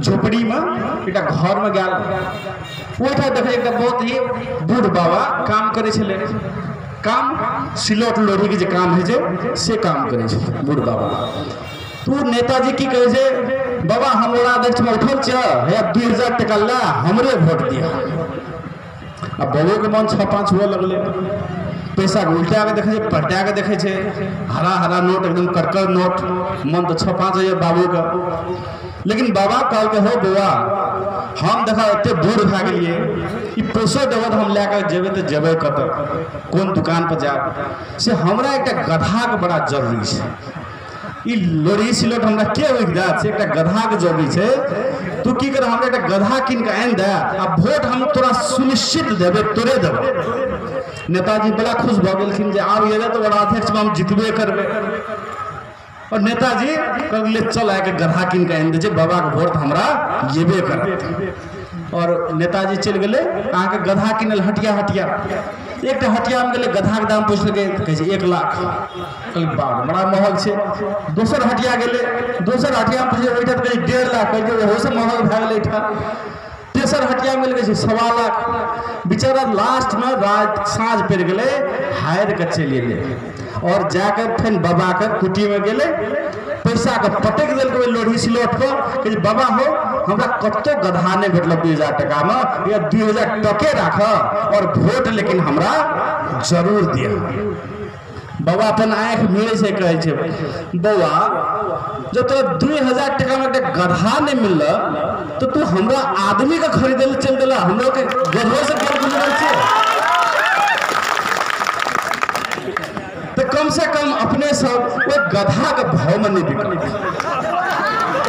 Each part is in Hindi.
झोपड़ी में एकटा घर में ओहिठाम देखे एकटा बहुत ही बूढ़ बाबा काम करे छलै। काम सिलौट लोढ़ी के जे काम होइ छै, से काम करे छै, बूढ़ बाबा। तो नेताजी की कहे छै, बाबा हमरा अध्यक्ष में उठल छ या दू हज़ार टका ला, हमरे वोट दिया अब बबो के मन छः पाँच हुआ लगले। पैसा के उल्टा के देखे पलटा के देखे हरा हरा नोट, एकदम करकर नोट। मन तो छः पाँच होइए बाबू के लेकिन बाबा कहलके, हो बौआ हम देखा एते बूढ़ भए गेलिए ई पैसो तऽ हम लए कऽ जेबै तऽ जेबै कतऽ कोन दुकान पर जायब? से हमरा एकटा गधाके बड़ा ज़रूरी है लोढ़ी सिलौट हमरा के उठि जायत से एकटा गधाके ज़रूरी है तू की कर, हमरा एकटा गधा कीन के आनि दे आ वोट हम तोरा सुनिश्चित देबै, तोरे देबै। नेताजी बड़ा खुश भऽ गेलखिन जे आब एलै तऽ बड़ा अध्यक्षमे हम जितबे करबै। और नेताजी कहले चल आके गधा कीन के आनि दे बाबा के वोट हमरा जेबे करत और नेताजी चलि गेले अहाँके गधा किनल हटिया हटिया। एकटा हटिया में गेले गधा के दाम पूछलकै कहै एक लाख। कहलियै बाप बड़ा महग छै। दोसर हटिया गेले, दोसर हटिया में पूछे डेढ़ लाख। कहै ओहो से गेलै, एहिठाम। तेसर हटिया मिल गए सवा लाख बेचारा लास्ट में रात साँझ पड़ गए हारि कऽ चलि एलै और जाकर फिर बाबा के कुटी में गेले, पैसा के पटक देलकै ओहि लोढ़ी सिलौट कि बाबा हो, हमरा कतो गधा नहीं भेटल दू हज़ार टका में, या दू हज़ार टके राख और वोट लेकिन हमरा ज़रूर दिया। बाबा अपन आँखि मिलै छै कहै छै बौआ जब तोरा दू हज़ार टका में एकटा गधा नहि मिलल तो तू हमरा आदमी के खरीदे ले चल देला हमरो के गधो से गेल गुजरल छै। तो कम से कम अपने सब ओहि गधा के भाव में नहीं बिकल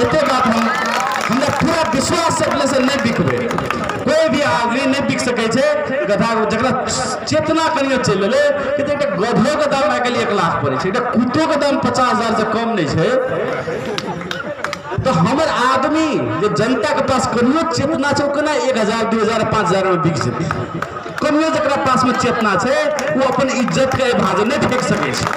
एते बात हम हमरा पूरा विश्वास से अपने से नहीं बिकबे छै गधा जकरा चेतना कनियो चलि गेलै कि तऽ एकटा गधो के दाम आइ काल्हि एक लाख पड़ै छै एकटा कुत्तो के दाम पचास हजार से कम नहीं छै। तो हमर आदमी जे जनता के पास कनियो चेतना छै ओ केना एक हजार दू हजार पाँच हजार में बिक जेतै? कनियो जकरा पास में चेतना छै वो अपन इज्जत के भाज नहीं फेंक सकै छै।